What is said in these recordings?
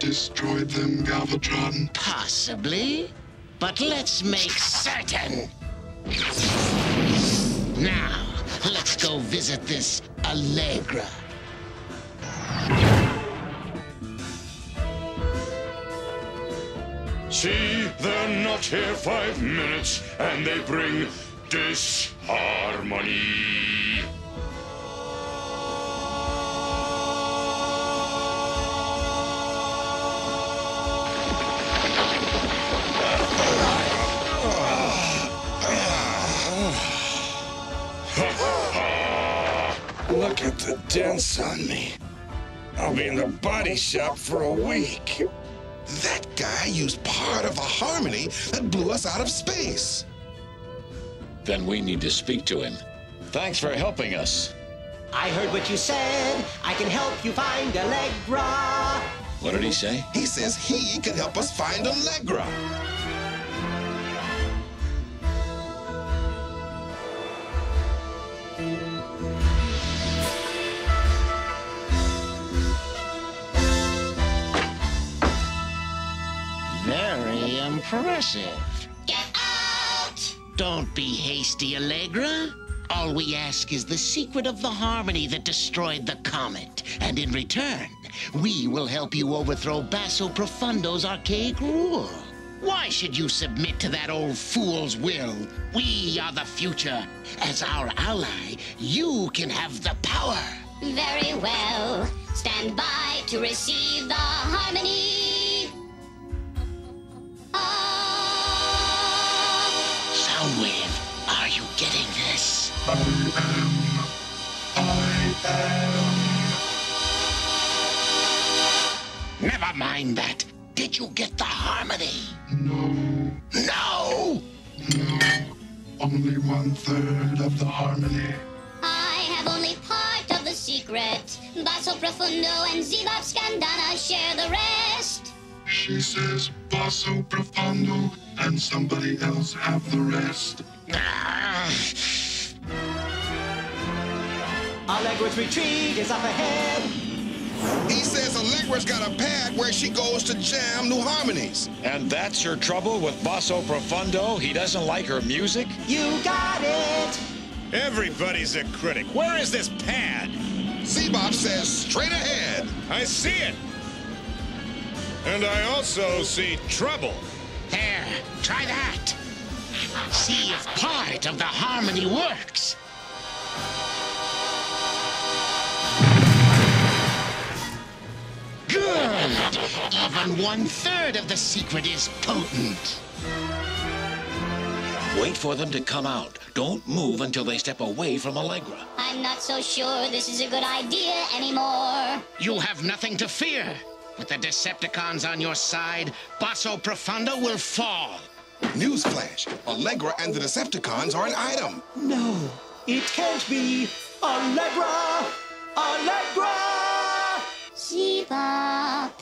destroyed them, Galvatron? Possibly, but let's make certain. Now, let's go visit this Allegra. See, they're not here five minutes, and they bring disharmony. Look at the dents on me. I'll be in the body shop for a week. That guy used part of a harmony that blew us out of space. Then we need to speak to him. Thanks for helping us. I heard what you said. I can help you find Allegra. What did he say? He says he can help us find Allegra. Impressive. Get out! Don't be hasty, Allegra. All we ask is the secret of the harmony that destroyed the comet. And in return, we will help you overthrow Basso Profundo's archaic rule. Why should you submit to that old fool's will? We are the future. As our ally, you can have the power. Very well. Stand by to receive the harmony. Soundwave, are you getting this? I am. I am. Never mind that. Did you get the harmony? No, No! no. Only one third of the harmony. I have only part of the secret. Basso Profundo and Zebop Scandana share the rest. She says basso profundo, and somebody else have the rest. Ah, Allegra's retreat is up ahead. He says Allegra's got a pad where she goes to jam new harmonies. And that's your trouble with Basso Profundo? He doesn't like her music? You got it. Everybody's a critic. Where is this pad? Zebop says straight ahead. I see it. And I also see trouble. there, try that. See if part of the harmony works. Good. Even one third of the secret is potent. Wait for them to come out. Don't move until they step away from Allegra. I'm not so sure this is a good idea anymore. You have nothing to fear. With the Decepticons on your side, Basso Profundo will fall. Newsflash: Allegra and the Decepticons are an item. No, it can't be. Allegra! Allegra! Zebop.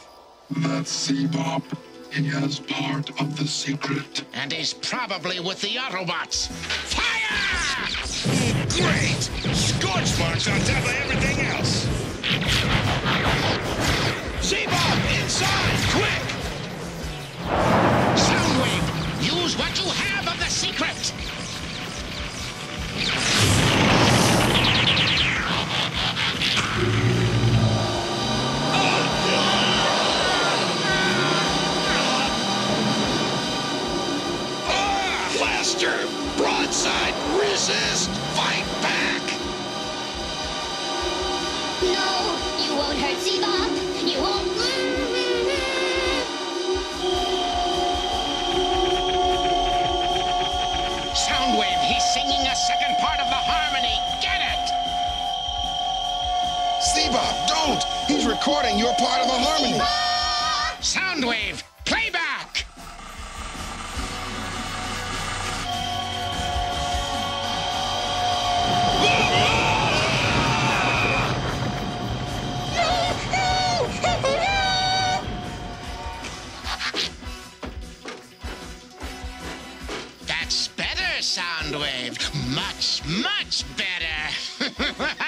That's Zebop. He has part of the secret. And he's probably with the Autobots. Fire! Great! Scorch marks on top of everything else. Blaster! Broadside, resist! Fight back! No, you won't hurt Zebop. You won't. Soundwave, he's singing a second part of the harmony. Get it! Zebop, don't! He's recording your part of the harmony. Soundwave, Soundwave. Much, much better.